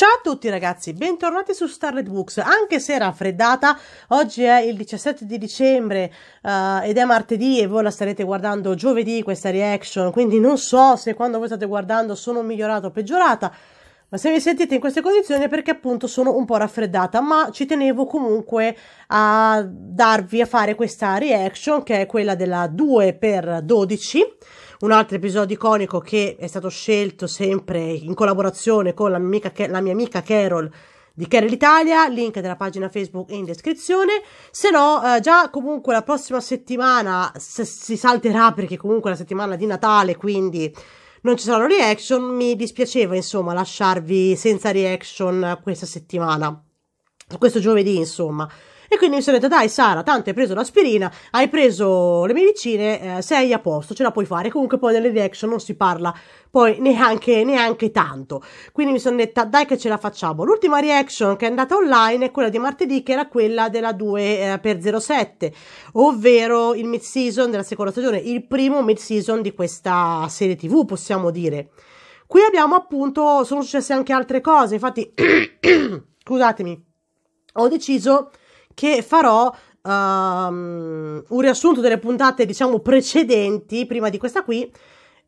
Ciao a tutti ragazzi, bentornati su Starlet Books. Anche se raffreddata, oggi è il 17 di dicembre uh, ed è martedì e voi la starete guardando giovedì questa reaction, quindi non so se quando voi state guardando sono migliorata o peggiorata, ma se mi sentite in queste condizioni è perché appunto sono un po' raffreddata, ma ci tenevo comunque a darvi a fare questa reaction che è quella della 2x12 un altro episodio iconico che è stato scelto sempre in collaborazione con la mia amica, la mia amica Carol di Carol Italia, link della pagina Facebook in descrizione. Se no, eh, già comunque la prossima settimana si salterà perché comunque è la settimana di Natale, quindi non ci saranno reaction. Mi dispiaceva insomma lasciarvi senza reaction questa settimana, questo giovedì insomma. E quindi mi sono detto, dai Sara, tanto hai preso l'aspirina, hai preso le medicine, eh, sei a posto, ce la puoi fare. Comunque poi nelle reaction non si parla poi neanche, neanche tanto. Quindi mi sono detta, dai che ce la facciamo. L'ultima reaction che è andata online è quella di martedì, che era quella della 2 eh, x 07, ovvero il mid-season della seconda stagione, il primo mid-season di questa serie tv, possiamo dire. Qui abbiamo appunto, sono successe anche altre cose, infatti, scusatemi, ho deciso che farò um, un riassunto delle puntate, diciamo, precedenti, prima di questa qui,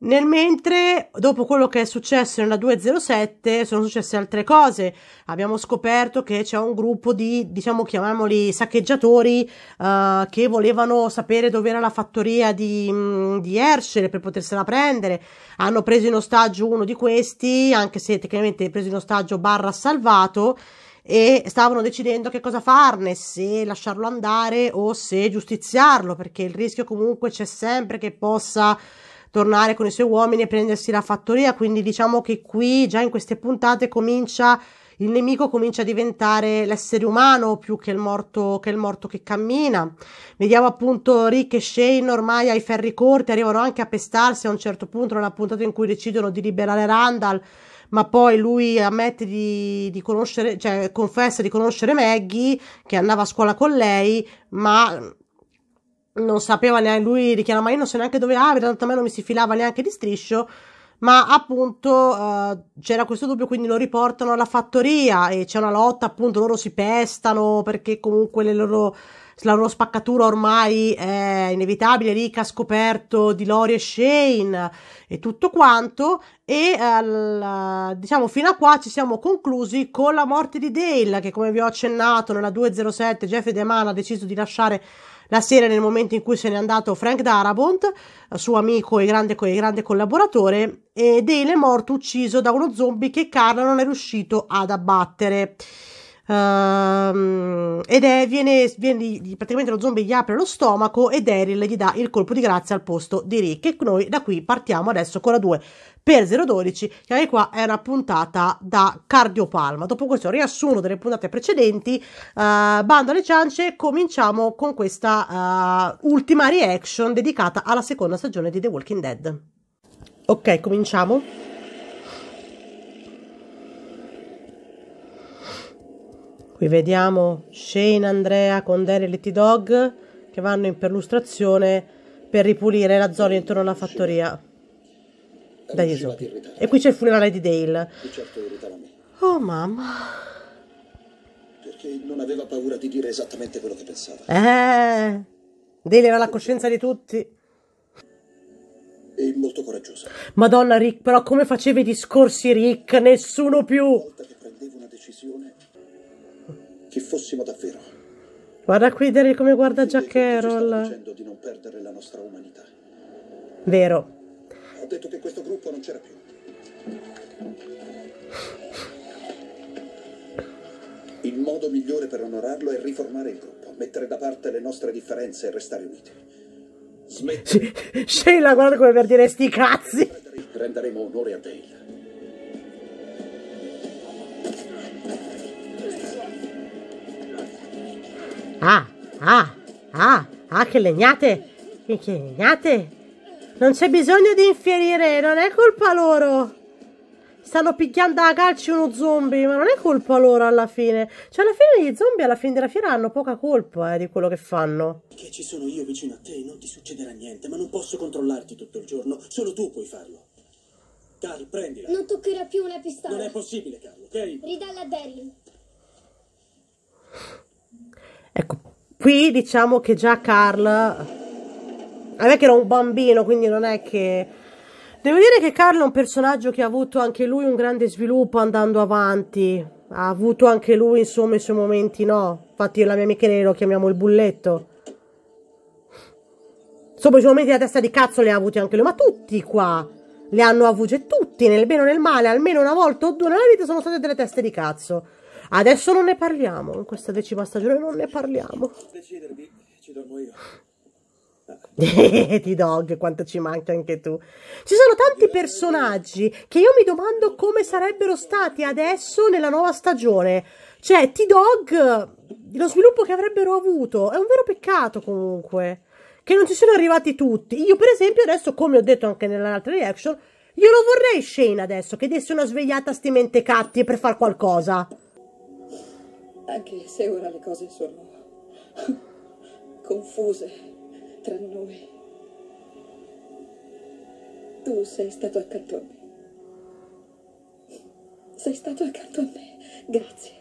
nel mentre, dopo quello che è successo nella 207, sono successe altre cose. Abbiamo scoperto che c'è un gruppo di, diciamo, chiamiamoli saccheggiatori, uh, che volevano sapere dove era la fattoria di, mm, di Herschel per potersela prendere. Hanno preso in ostaggio uno di questi, anche se tecnicamente preso in ostaggio barra salvato e stavano decidendo che cosa farne, se lasciarlo andare o se giustiziarlo, perché il rischio comunque c'è sempre che possa tornare con i suoi uomini e prendersi la fattoria, quindi diciamo che qui già in queste puntate comincia il nemico comincia a diventare l'essere umano più che il morto che, il morto che cammina. Vediamo appunto Rick e Shane ormai ai ferri corti, arrivano anche a pestarsi a un certo punto nella puntata in cui decidono di liberare Randall ma poi lui ammette di, di conoscere, cioè confessa di conoscere Maggie, che andava a scuola con lei, ma non sapeva neanche lui dichiara ma io non so neanche dove abita tanto a me non mi si filava neanche di striscio. Ma appunto uh, c'era questo dubbio quindi lo riportano alla fattoria e c'è una lotta appunto loro si pestano perché comunque le loro la loro spaccatura ormai è inevitabile, Rick ha scoperto di Lori e Shane e tutto quanto e uh, diciamo fino a qua ci siamo conclusi con la morte di Dale che come vi ho accennato nella 207 Jeff De Man ha deciso di lasciare la serie nel momento in cui se n'è andato Frank Darabont, suo amico e grande, e grande collaboratore, e Dale è morto ucciso da uno zombie che Carla non è riuscito ad abbattere. Uh, ed è, viene, viene, praticamente lo zombie gli apre lo stomaco e Daryl gli dà il colpo di grazia al posto di Rick e noi da qui partiamo adesso con la 2 per 012 che anche qua è una puntata da cardiopalma. Dopo questo riassunto delle puntate precedenti uh, bando alle ciance cominciamo con questa uh, ultima reaction dedicata alla seconda stagione di The Walking Dead. Ok cominciamo Qui vediamo Shane Andrea con Daryl e T-Dog che vanno in perlustrazione per ripulire la zona intorno alla fattoria dagli zombie. E qui c'è il funerale di Dale. Certo oh mamma. Perché non aveva paura di dire esattamente quello che pensava. Eh, Dale era la coscienza di tutti. E molto coraggiosa. Madonna Rick, però come faceva i discorsi Rick? Nessuno più. Che fossimo davvero. Guarda qui Derry come guarda Jack Carroll. dicendo di non perdere la nostra umanità. Vero. Ho detto che questo gruppo non c'era più. Il modo migliore per onorarlo è riformare il gruppo, mettere da parte le nostre differenze e restare uniti. Smettere. Sheila, guarda come per dire sti cazzi. Renderemo onore a Dale. Ah, ah, ah, ah, che legnate! Che, che legnate! Non c'è bisogno di infierire, non è colpa loro! Stanno picchiando a calci uno zombie, ma non è colpa loro alla fine. Cioè, alla fine gli zombie alla fine della fiera hanno poca colpa eh, di quello che fanno. Che ci sono io vicino a te, non ti succederà niente, ma non posso controllarti tutto il giorno. Solo tu puoi farlo. Carl, prendila. Non toccherà più una pistola. Non è possibile, Carl, ok? Ridalla a Daryl. Ecco, qui diciamo che già Carl... Non è che era un bambino, quindi non è che... Devo dire che Carl è un personaggio che ha avuto anche lui un grande sviluppo andando avanti. Ha avuto anche lui, insomma, i suoi momenti, no? Infatti io e la mia amica lo chiamiamo il bulletto. Insomma, i suoi momenti da testa di cazzo li ha avuti anche lui, ma tutti qua li hanno avuti, tutti, nel bene o nel male, almeno una volta o due nella vita sono state delle teste di cazzo. Adesso non ne parliamo, in questa decima stagione non ne parliamo. Decidervi, ci dormo io. T-Dog, quanto ci manca anche tu. Ci sono tanti personaggi che io mi domando come sarebbero stati adesso nella nuova stagione. Cioè, T-Dog, lo sviluppo che avrebbero avuto, è un vero peccato comunque. Che non ci siano arrivati tutti. Io, per esempio, adesso, come ho detto anche nell'altra reaction, io lo vorrei Shane adesso, che desse una svegliata a sti mentecatti per far qualcosa. Anche se ora le cose sono confuse tra noi. Tu sei stato accanto a me. Sei stato accanto a me. Grazie.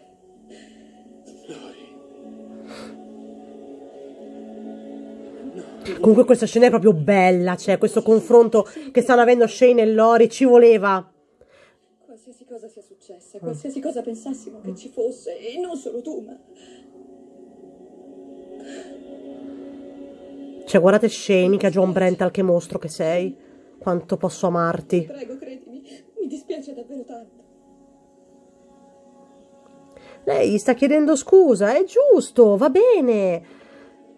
Comunque questa scena è proprio bella, cioè questo confronto che stanno avendo Shane e Lori ci voleva. Cosa sia successa, qualsiasi cosa pensassimo che ci fosse, e non solo tu, ma Cioè guardate Shane, mica John Brental che mostro che sei. Quanto posso amarti. prego, credimi, mi dispiace davvero tanto. Lei gli sta chiedendo scusa, è giusto, va bene.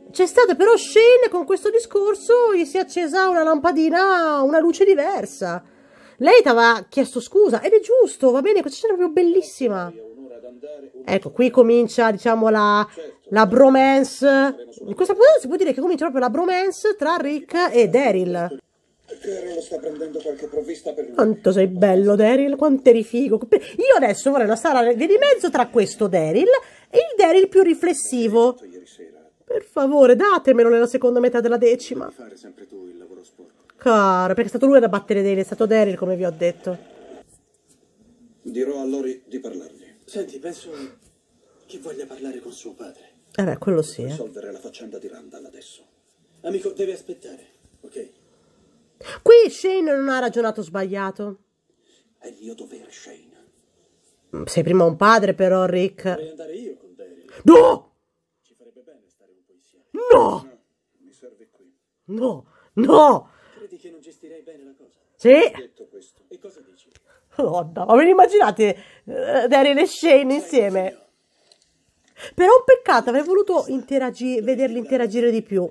C'è stato però Shane con questo discorso gli si è accesa una lampadina, una luce diversa. Lei ti aveva chiesto scusa ed è giusto, va bene, questa scena è proprio bellissima. Ecco, qui comincia, diciamo, la, la bromance. In questa puntata si può dire che comincia proprio la bromance tra Rick e Daryl. Carlo sta prendendo qualche provvista per lui. Quanto sei bello, Daryl, quanto eri figo. Io adesso vorrei una sala di mezzo tra questo Daryl e il Daryl più riflessivo. Per favore, datemelo nella seconda metà della decima. fare sempre tu il lavoro sporco. Caro, perché è stato lui ad abbattere Daryl, è stato Daryl, come vi ho detto. Dirò a Lori di parlargli. Senti, penso che voglia parlare con suo padre. Eh beh, quello sì, eh. Risolvere la faccenda di Randall adesso. Amico, deve aspettare, ok? Qui Shane non ha ragionato sbagliato. È il mio dovere, Shane. Mm, Sei prima un padre, però, Rick. Vorrei andare io con Daryl. No! Ci farebbe bene stare un po' insieme. No! Mi serve qui. No! No! Gestirei bene la cosa? Sì! Detto questo, E cosa dici? Oh, no. Ma ve ne immaginate eh, Daryl e Shane insieme? Però un peccato, avrei voluto interagi- vederli interagire di più.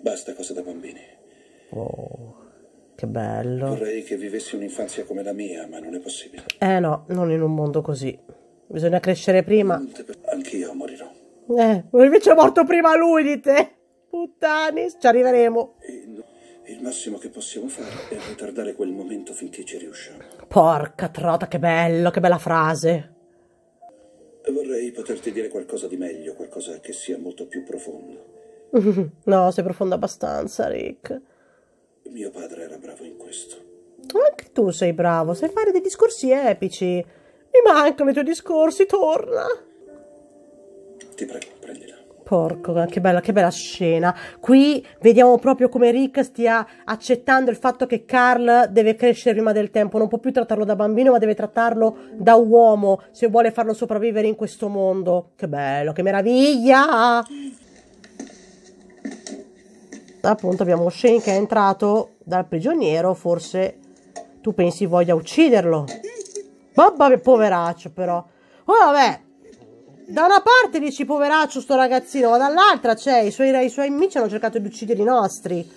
basta cose da bambini. Che bello. Vorrei che vivessi un'infanzia come la mia, ma non è possibile. Eh no, non in un mondo così. Bisogna crescere prima. Anch'io morirò. Eh, invece è morto prima lui di te. Puttani, ci arriveremo. Il, il massimo che possiamo fare è ritardare quel momento finché ci riusciamo. Porca trota, che bello, che bella frase. Vorrei poterti dire qualcosa di meglio, qualcosa che sia molto più profondo. No, sei profondo abbastanza, Rick. Mio padre era bravo in questo. Anche tu sei bravo, sai fare dei discorsi epici. Mi mancano i tuoi discorsi, torna. Ti prego, prendila. Porco, che bella, che bella scena. Qui vediamo proprio come Rick stia accettando il fatto che Carl deve crescere prima del tempo. Non può più trattarlo da bambino, ma deve trattarlo da uomo se vuole farlo sopravvivere in questo mondo. Che bello, che meraviglia! Appunto abbiamo Shane che è entrato dal prigioniero, forse tu pensi voglia ucciderlo. Babba, poveraccio però. Oh, vabbè, da una parte dici poveraccio sto ragazzino, ma dall'altra c'è i suoi, i suoi amici hanno cercato di uccidere i nostri.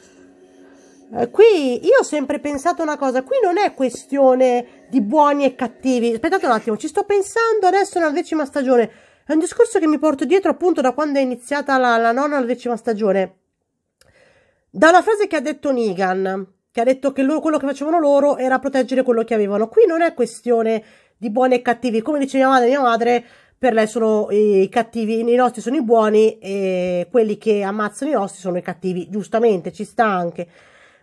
Eh, qui io ho sempre pensato una cosa, qui non è questione di buoni e cattivi. Aspettate un attimo, ci sto pensando adesso nella decima stagione. È un discorso che mi porto dietro appunto da quando è iniziata la, la nona alla decima stagione. Da una frase che ha detto Negan, che ha detto che loro, quello che facevano loro era proteggere quello che avevano. Qui non è questione di buoni e cattivi, come dice mia madre, mia madre per lei sono i cattivi, i nostri sono i buoni e quelli che ammazzano i nostri sono i cattivi, giustamente ci sta anche.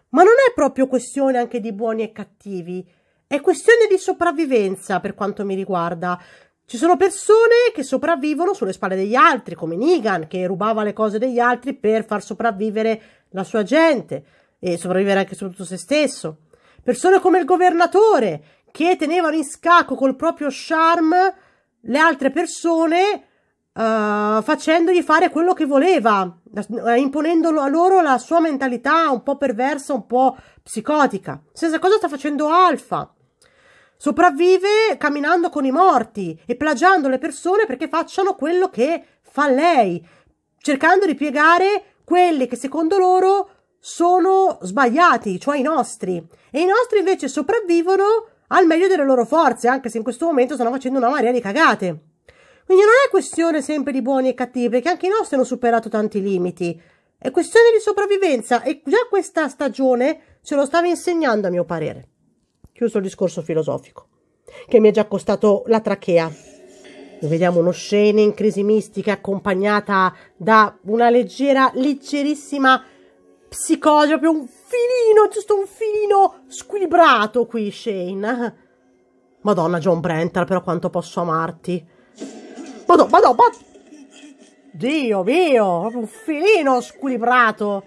Ma non è proprio questione anche di buoni e cattivi, è questione di sopravvivenza per quanto mi riguarda. Ci sono persone che sopravvivono sulle spalle degli altri, come Negan, che rubava le cose degli altri per far sopravvivere la sua gente e sopravvivere anche soprattutto se stesso. Persone come il governatore, che tenevano in scacco col proprio charme le altre persone uh, facendogli fare quello che voleva, imponendo a loro la sua mentalità un po' perversa, un po' psicotica. Stessa cosa sta facendo Alfa. Sopravvive camminando con i morti e plagiando le persone perché facciano quello che fa lei, cercando di piegare quelli che secondo loro sono sbagliati, cioè i nostri. E i nostri invece sopravvivono al meglio delle loro forze, anche se in questo momento stanno facendo una marea di cagate. Quindi non è questione sempre di buoni e cattivi, perché anche i nostri hanno superato tanti limiti. È questione di sopravvivenza e già questa stagione ce lo stava insegnando a mio parere. Chiuso il discorso filosofico, che mi è già costato la trachea. Vediamo uno scene in crisi mistica accompagnata da una leggera, leggerissima psicosi, proprio un filino, giusto un filino squilibrato qui, Shane. Madonna, John Brental, però quanto posso amarti. Madonna, madonna, madonna. Dio mio, proprio un filino squilibrato.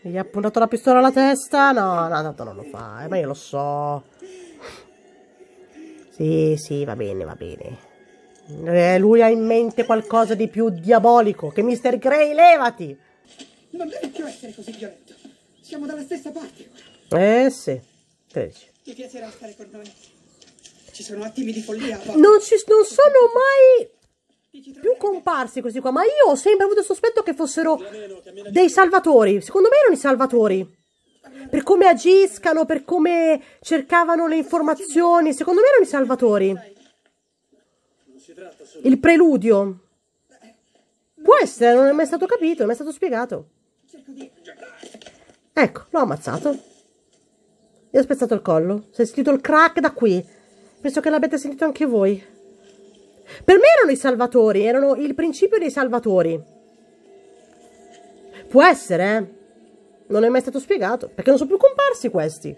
Gli ha puntato la pistola alla testa? No, no, tanto non lo fa, eh, ma io lo so. Sì, sì, va bene, va bene. Eh, lui ha in mente qualcosa di più diabolico. Che Mr. Grey, levati! Non devi più essere così violento. Siamo dalla stessa parte ora. Eh sì, 13. Ti piacerà stare con noi. Ci sono attimi di follia. Non, ci, non sono mai più comparsi questi qua, ma io ho sempre avuto il sospetto che fossero dei salvatori. Secondo me erano i salvatori. Per come agiscano, per come cercavano le informazioni. Secondo me erano i salvatori. Il preludio. Può essere, non è mai stato capito, non è mai stato spiegato. Ecco, l'ho ammazzato. E ho spezzato il collo. Si è sentito il crack da qui. Penso che l'abbiate sentito anche voi. Per me erano i salvatori, erano il principio dei salvatori. Può essere, eh? Non è mai stato spiegato, perché non sono più comparsi questi.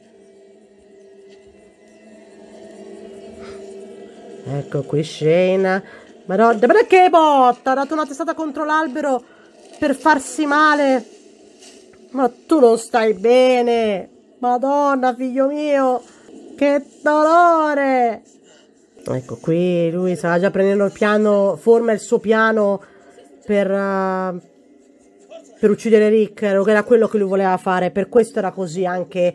Ecco qui scena. Madonna, perché botta? Ha dato una testata contro l'albero per farsi male. Ma tu non stai bene. Madonna, figlio mio. Che dolore. Ecco, qui lui stava già prendendo il piano, forma il suo piano per, uh, per uccidere Rick, che era quello che lui voleva fare, per questo era così anche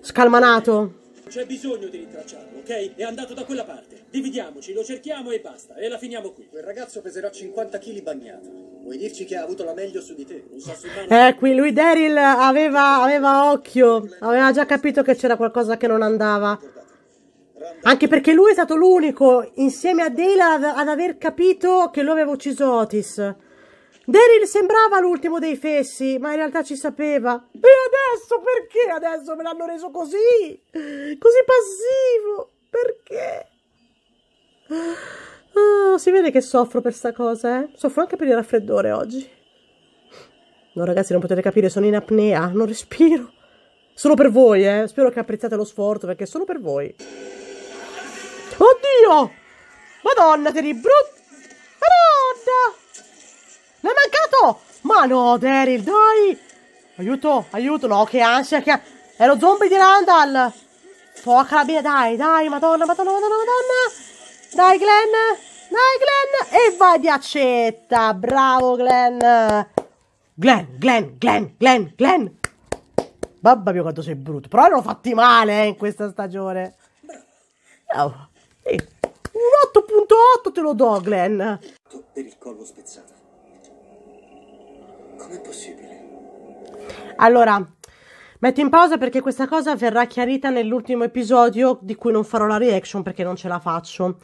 scalmanato. C'è bisogno di rintracciarlo, ok? È andato da quella parte. Dividiamoci, lo cerchiamo e basta. E la finiamo qui. Quel ragazzo peserà 50 kg bagnato. Vuoi dirci che ha avuto la meglio su di te? Un sasso in mano? Eh, qui lui Daryl aveva, aveva occhio, aveva già capito che c'era qualcosa che non andava. Anche perché lui è stato l'unico, insieme a Dale, ad, ad aver capito che lui aveva ucciso Otis. Daryl sembrava l'ultimo dei fessi, ma in realtà ci sapeva. E adesso perché adesso me l'hanno reso così? Così passivo? Perché? Oh, si vede che soffro per sta cosa, eh? Soffro anche per il raffreddore oggi. No, ragazzi, non potete capire, sono in apnea, non respiro. Solo per voi, eh? Spero che apprezzate lo sforzo, perché è solo per voi. Oddio! Madonna, che brutto! Ma no, Daryl, dai! Aiuto, aiuto, no, che ansia, che... È lo zombie di Randall! Fuoca la bene, dai, dai, madonna, madonna, madonna, madonna! Dai, Glenn! Dai, Glenn! E vai di accetta! Bravo, Glenn! Glenn, Glenn, Glenn, Glenn, Glenn! Babba mia quanto sei brutto! Però erano fatti male, eh, in questa stagione! Oh. Sì. Un 8.8 te lo do, Glenn. Per il collo spezzato. Com'è possibile? Allora, metto in pausa perché questa cosa verrà chiarita nell'ultimo episodio di cui non farò la reaction perché non ce la faccio.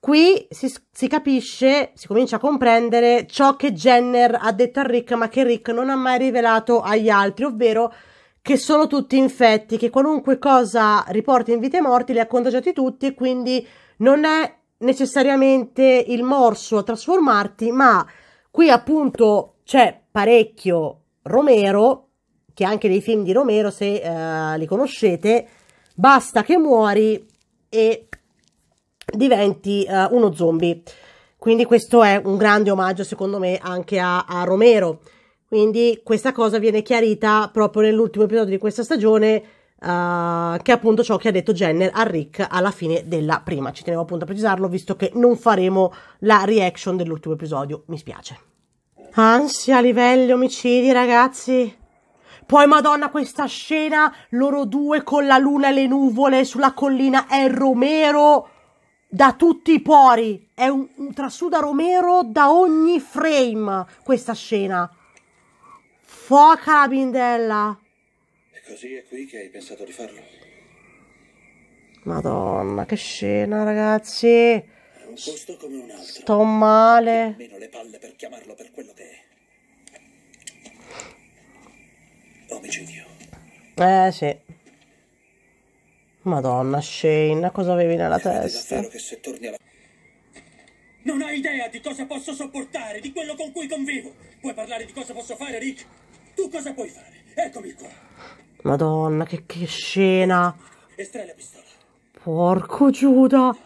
Qui si, si, capisce, si comincia a comprendere ciò che Jenner ha detto a Rick, ma che Rick non ha mai rivelato agli altri, ovvero che sono tutti infetti, che qualunque cosa riporti in vite morti li ha contagiati tutti e quindi non è necessariamente il morso a trasformarti, ma qui appunto c'è parecchio Romero, che anche dei film di Romero, se uh, li conoscete, basta che muori e diventi uh, uno zombie. Quindi questo è un grande omaggio secondo me anche a, a Romero. Quindi questa cosa viene chiarita proprio nell'ultimo episodio di questa stagione Uh, che è appunto ciò che ha detto Jenner a Rick alla fine della prima. Ci tenevo appunto a precisarlo visto che non faremo la reaction dell'ultimo episodio. Mi spiace. Ansia livelli omicidi, ragazzi. Poi, madonna, questa scena, loro due con la luna e le nuvole sulla collina, è Romero da tutti i pori. È un, un trasuda Romero da ogni frame, questa scena. Foca la bindella. Così è qui che hai pensato di farlo. Madonna, che scena, ragazzi. È un posto come un altro. Sto male. Meno le palle per chiamarlo per quello che è. Omicidio. Eh, sì. Madonna, Shane, cosa avevi nella testa? davvero che se torni alla... Non hai idea di cosa posso sopportare, di quello con cui convivo. Puoi parlare di cosa posso fare, Rick? Tu cosa puoi fare? Eccomi qua. Madonna, che, che scena. Estrai la pistola. Porco Giuda.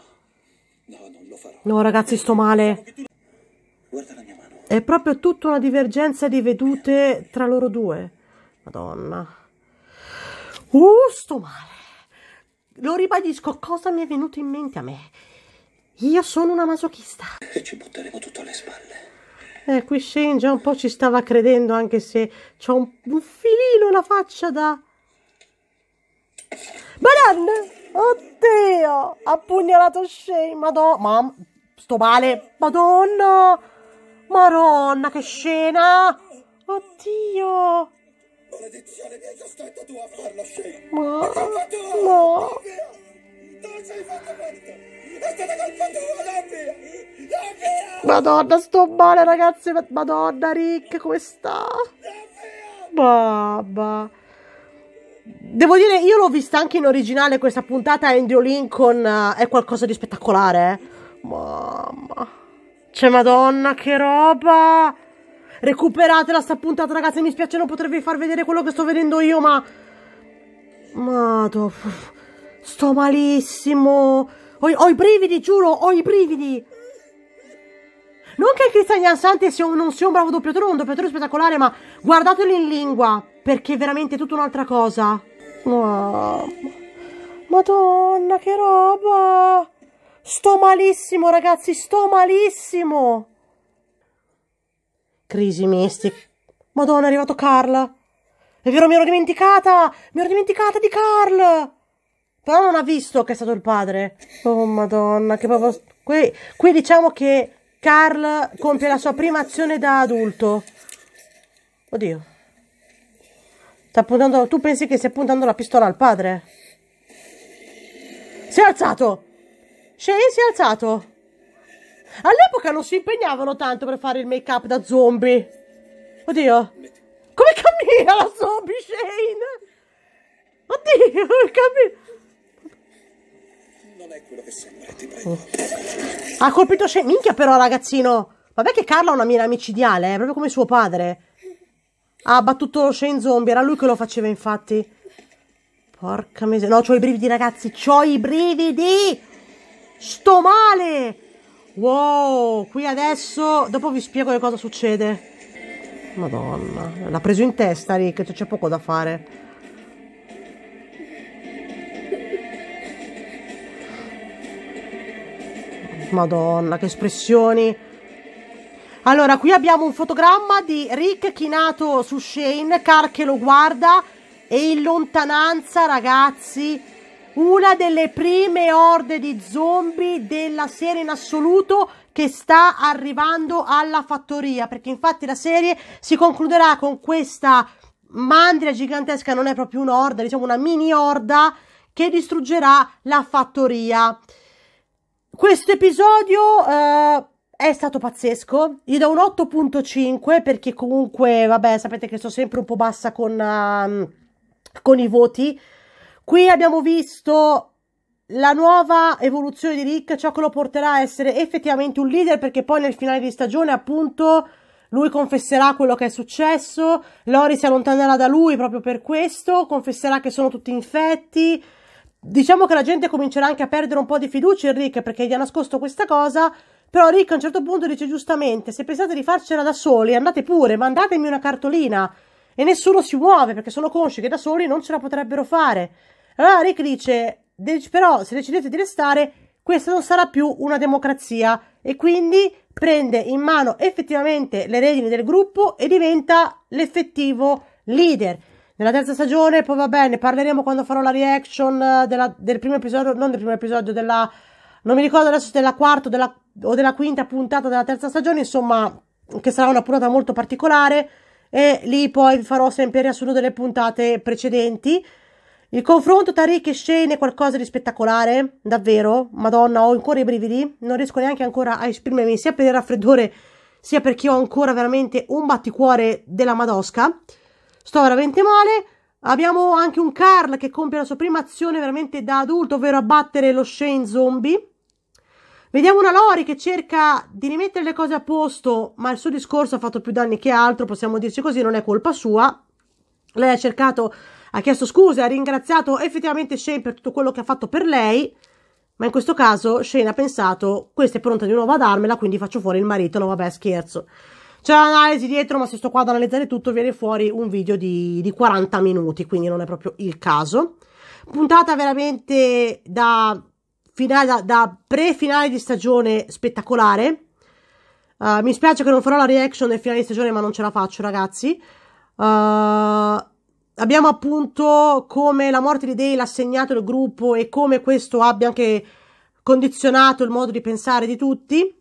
No, non lo farò. No, ragazzi, sto male. Guarda la mia mano. È proprio tutta una divergenza di vedute tra loro due. Madonna. Uh, sto male. Lo ribadisco, cosa mi è venuto in mente a me? Io sono una masochista. E ci butteremo tutto alle spalle. Eh, qui Shane già un po' ci stava credendo, anche se c'ho un, un filino la faccia da... Madonna! Oddio! Ha pugnalato Shane, madonna! Mam, sto male! Madonna! Madonna, che scena! Oddio! Maledizione, mi hai costretto tu a farlo, Shane. Ma... Colpa tua! No! Tu ci hai fatto questo! È stata colpa tua, non mia! Non mia! Madonna, sto male, ragazzi! Madonna, Rick, come sta? Babba. Devo dire, io l'ho vista anche in originale questa puntata Andrew Lincoln eh, è qualcosa di spettacolare. eh. Mamma. Cioè, madonna, che roba! Recuperatela sta puntata, ragazzi. Mi spiace non potervi far vedere quello che sto vedendo io, ma... Madò. Sto malissimo. Ho, ho i brividi, giuro, ho i brividi. Non che Cristian Jansante sia non sia un bravo doppiatore, è un doppiatore spettacolare, ma guardatelo in lingua, perché è veramente tutta un'altra cosa. Madonna, che roba! Sto malissimo, ragazzi, sto malissimo! Crisi Mystic. Madonna, è arrivato Carl. È vero, mi ero dimenticata! Mi ero dimenticata di Carl! Però non ha visto che è stato il padre. Oh, madonna, che proprio... Qui, qui diciamo che Carl compie la sua prima azione da adulto. Oddio. Sta puntando... Tu pensi che stia puntando la pistola al padre? Si è alzato! Shane si è alzato! All'epoca non si impegnavano tanto per fare il make-up da zombie. Oddio. Come cammina la zombie, Shane? Oddio, cammina... Non è quello che sembra, ti prego. Ha colpito Shane. Minchia, però, ragazzino. Vabbè, che Carla ha una mira micidiale, è proprio come suo padre. Ha abbattuto Shane Zombie, era lui che lo faceva, infatti. Porca miseria. No, c'ho i brividi, ragazzi. C'ho i brividi. Sto male. Wow, qui adesso. Dopo vi spiego che cosa succede. Madonna. L'ha preso in testa, Rick. C'è poco da fare. Madonna, che espressioni. Allora, qui abbiamo un fotogramma di Rick chinato su Shane, Car che lo guarda e in lontananza, ragazzi, una delle prime orde di zombie della serie in assoluto che sta arrivando alla fattoria, perché infatti la serie si concluderà con questa mandria gigantesca, non è proprio un'orda, diciamo una mini orda che distruggerà la fattoria. Questo episodio eh, è stato pazzesco. Gli do un 8.5 perché comunque, vabbè, sapete che sto sempre un po' bassa con, ehm, con i voti. Qui abbiamo visto la nuova evoluzione di Rick, ciò che lo porterà a essere effettivamente un leader perché poi nel finale di stagione, appunto, lui confesserà quello che è successo. Lori si allontanerà da lui proprio per questo, confesserà che sono tutti infetti. diciamo che la gente comincerà anche a perdere un po' di fiducia in Rick perché gli ha nascosto questa cosa. Però Rick a un certo punto dice giustamente: Se pensate di farcela da soli, andate pure, mandatemi una cartolina. E nessuno si muove perché sono consci che da soli non ce la potrebbero fare. Allora Rick dice: Però se decidete di restare, questa non sarà più una democrazia. E quindi prende in mano effettivamente le redini del gruppo e diventa l'effettivo leader. Nella terza stagione, poi va bene, parleremo quando farò la reaction della, del primo episodio, non del primo episodio, della, non mi ricordo adesso se della quarta della, o della quinta puntata della terza stagione, insomma, che sarà una puntata molto particolare. E lì poi farò sempre il riassunto delle puntate precedenti. Il confronto tra Rick e Shane è qualcosa di spettacolare, davvero. Madonna, ho ancora i brividi. Non riesco neanche ancora a esprimermi sia per il raffreddore sia perché ho ancora veramente un batticuore della Madosca. Sto veramente male. Abbiamo anche un Carl che compie la sua prima azione veramente da adulto, ovvero abbattere lo Shane zombie. Vediamo una Lori che cerca di rimettere le cose a posto, ma il suo discorso ha fatto più danni che altro, possiamo dirci così, non è colpa sua. Lei ha cercato, ha chiesto scuse, ha ringraziato effettivamente Shane per tutto quello che ha fatto per lei, ma in questo caso Shane ha pensato, questa è pronta di nuovo a darmela, quindi faccio fuori il marito, no vabbè scherzo. C'è un'analisi dietro, ma se sto qua ad analizzare tutto viene fuori un video di, di 40 minuti, quindi non è proprio il caso. Puntata veramente da, finale, da, da pre-finale di stagione spettacolare. Uh, mi spiace che non farò la reaction del finale di stagione, ma non ce la faccio, ragazzi. Uh, abbiamo appunto come la morte di Dale ha segnato il gruppo e come questo abbia anche condizionato il modo di pensare di tutti.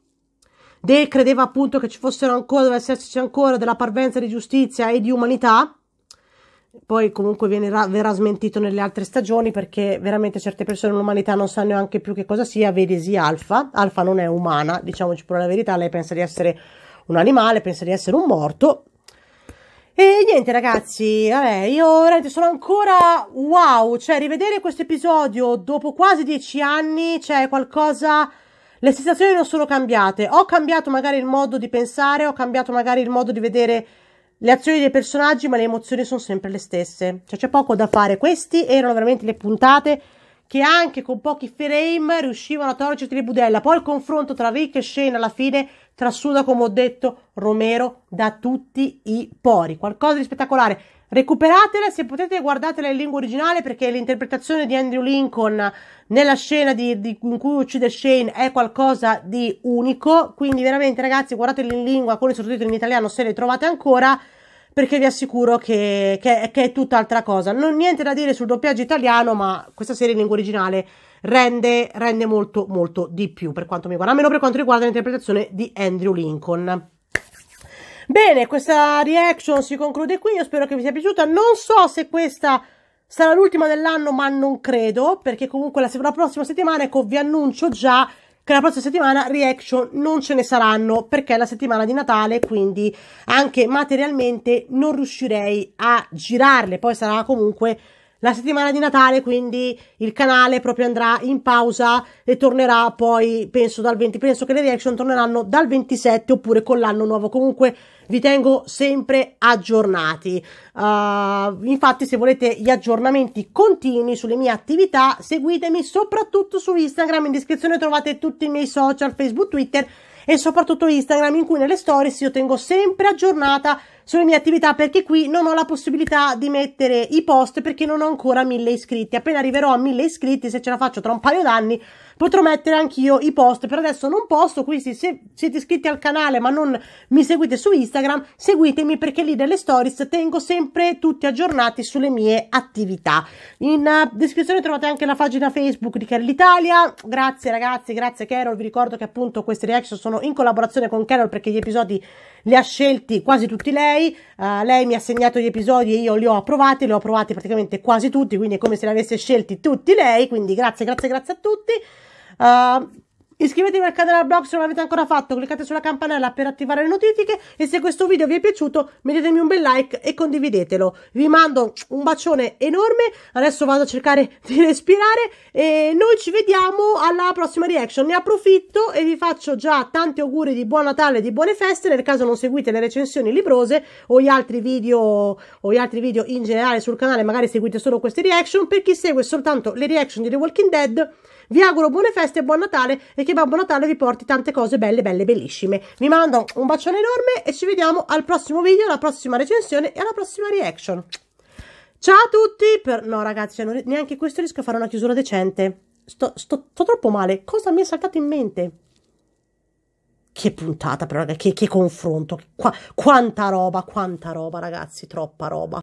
Dale credeva appunto che ci fossero ancora, dovesse esserci ancora della parvenza di giustizia e di umanità. Poi comunque viene, verrà smentito nelle altre stagioni perché veramente certe persone nell'umanità non sanno neanche più che cosa sia. Vedi sì Alfa. Alfa non è umana, diciamoci pure la verità. Lei pensa di essere un animale, pensa di essere un morto. E niente ragazzi, vabbè, io veramente sono ancora wow, cioè rivedere questo episodio dopo quasi dieci anni, cioè qualcosa le sensazioni non sono cambiate. Ho cambiato magari il modo di pensare, ho cambiato magari il modo di vedere le azioni dei personaggi, ma le emozioni sono sempre le stesse. Cioè c'è poco da fare. Questi erano veramente le puntate che anche con pochi frame riuscivano a torcerti le budella. Poi il confronto tra Rick e Shane alla fine trasuda, come ho detto, Romero da tutti i pori. Qualcosa di spettacolare. Recuperatela, se potete guardatela in lingua originale perché l'interpretazione di Andrew Lincoln nella scena di, di, in cui uccide Shane è qualcosa di unico, quindi veramente ragazzi guardatela in lingua con i sottotitoli in italiano se le trovate ancora perché vi assicuro che, che, che è tutt'altra cosa. Non niente da dire sul doppiaggio italiano, ma questa serie in lingua originale rende, rende molto molto di più per quanto mi riguarda, almeno per quanto riguarda l'interpretazione di Andrew Lincoln. Bene, questa reaction si conclude qui, io spero che vi sia piaciuta, non so se questa sarà l'ultima dell'anno, ma non credo, perché comunque la, la prossima settimana, ecco, vi annuncio già che la prossima settimana reaction non ce ne saranno perché è la settimana di Natale quindi anche materialmente non riuscirei a girarle poi sarà comunque la settimana di Natale, quindi il canale proprio andrà in pausa e tornerà poi, penso, dal 20, penso che le reaction torneranno dal 27 oppure con l'anno nuovo. Comunque vi tengo sempre aggiornati. Uh, infatti, se volete gli aggiornamenti continui sulle mie attività, seguitemi soprattutto su Instagram. In descrizione trovate tutti i miei social, Facebook, Twitter e soprattutto Instagram in cui nelle stories io tengo sempre aggiornata sulle mie attività perché qui non ho la possibilità di mettere i post perché non ho ancora mille iscritti. Appena arriverò a mille iscritti, se ce la faccio tra un paio d'anni, potrò mettere anch'io i post. Per adesso non posto, quindi se siete iscritti al canale ma non mi seguite su Instagram, seguitemi perché lì nelle stories tengo sempre tutti aggiornati sulle mie attività. In uh, descrizione trovate anche la pagina Facebook di Carol Italia. Grazie ragazzi, grazie Carol. Vi ricordo che appunto queste reaction sono in collaborazione con Carol perché gli episodi li ha scelti quasi tutti lei. Uh, lei mi ha segnato gli episodi e io li ho approvati, li ho approvati praticamente quasi tutti, quindi è come se li avesse scelti tutti lei. Quindi grazie, grazie, grazie a tutti. Uh, Iscrivetevi al canale blog se non l'avete ancora fatto, cliccate sulla campanella per attivare le notifiche e se questo video vi è piaciuto mettetemi un bel like e condividetelo. Vi mando un bacione enorme, adesso vado a cercare di respirare e noi ci vediamo alla prossima reaction. Ne approfitto e vi faccio già tanti auguri di buon Natale e di buone feste nel caso non seguite le recensioni librose o gli altri video o gli altri video in generale sul canale, magari seguite solo queste reaction. Per chi segue soltanto le reaction di The Walking Dead vi auguro buone feste e buon Natale e che Babbo Natale vi porti tante cose belle, belle, bellissime. Vi mando un bacione enorme e ci vediamo al prossimo video, alla prossima recensione e alla prossima reaction. Ciao a tutti! Per... No ragazzi, neanche questo riesco a fare una chiusura decente. Sto, sto, sto troppo male. Cosa mi è saltato in mente? Che puntata però, che, che confronto. Qua, quanta roba, quanta roba ragazzi, troppa roba.